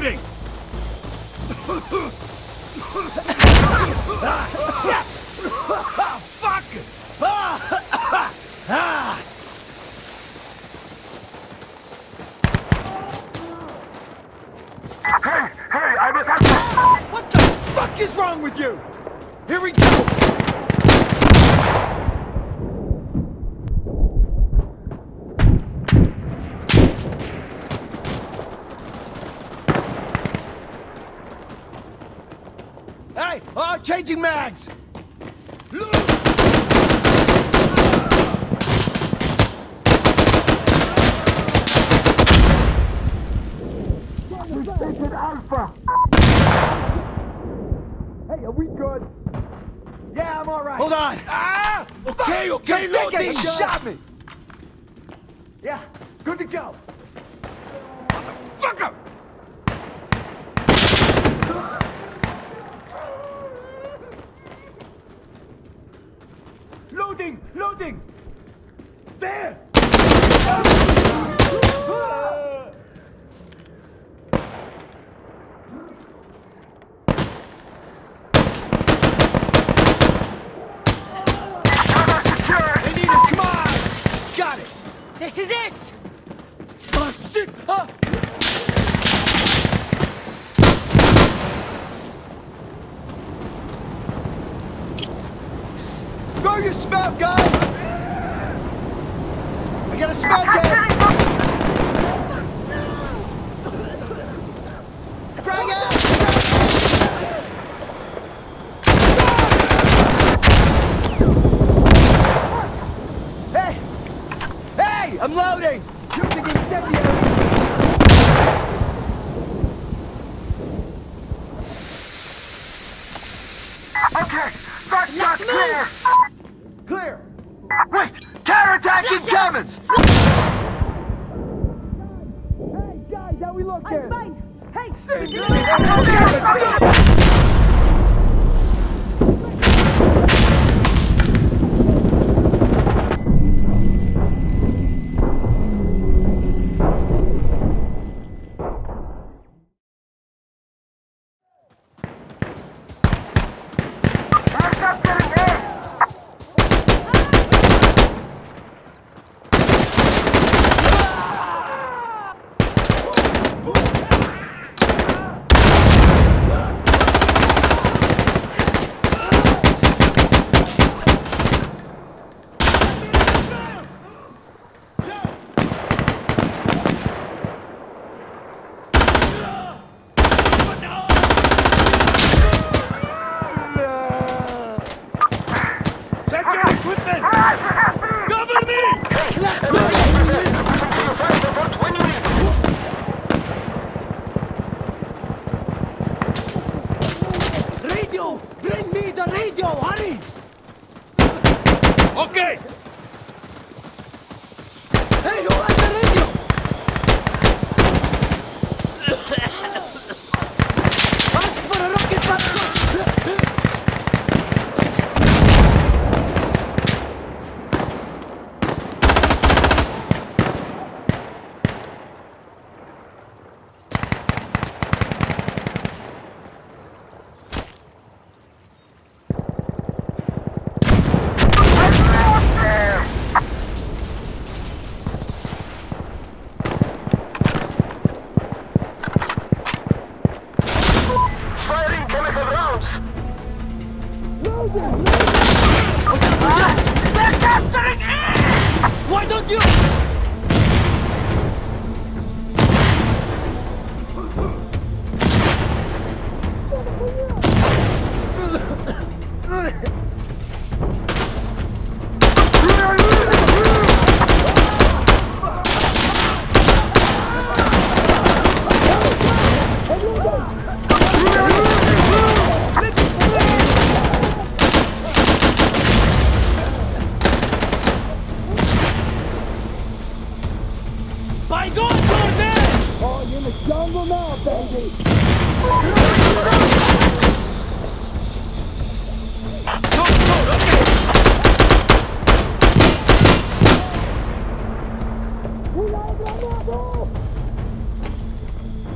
Reloading! Fuck! Hey, hey, I was at What the fuck is wrong with you? Here we go! Hey! Oh, changing mags! Station Alpha. Hey, are we good? Yeah, I'm all right. Hold on! Ah! Okay, okay, loading! shot me. Yeah, good to go. Fucker! Loading, loading. There. They need us, come on! Got it! This is it! Oh, shit! Ah! Throw your smoke, guys! I got a smoke head! Frag out! Hey, Hey, I'm loading! using incendiary. Okay, first shot Let's clear. move! Clear. Wait, counterattack incoming. Hey, guys, how we looking? I'm fine! Hey! Hands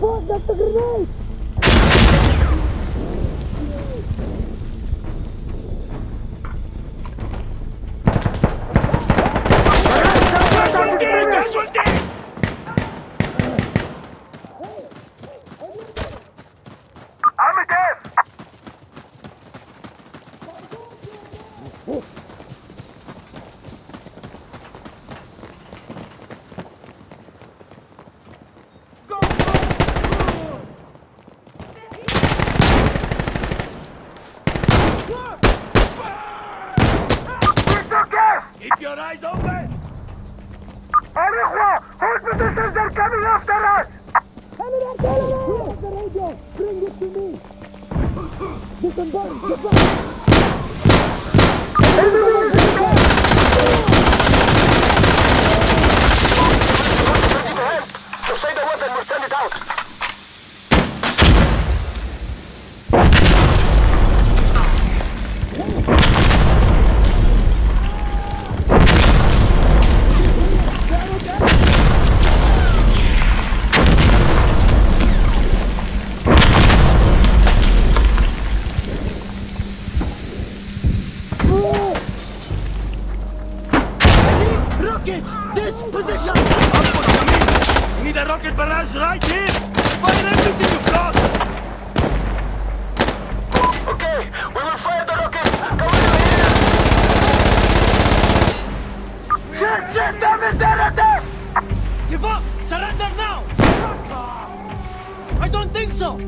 fuck? That's the grenade! Arihua! Hold positions, they're coming after us! Canada, Canada! Here's the radio! Bring it to me! Disembark! Disembark! To say the weapon, we'll send it out! Rockets! This position! We need a rocket barrage right here! Fire everything you've got! Okay, we will fire the rockets! Come in here! Shit, shit, damn it, damn it, damn! Give up! Surrender now! I don't think so!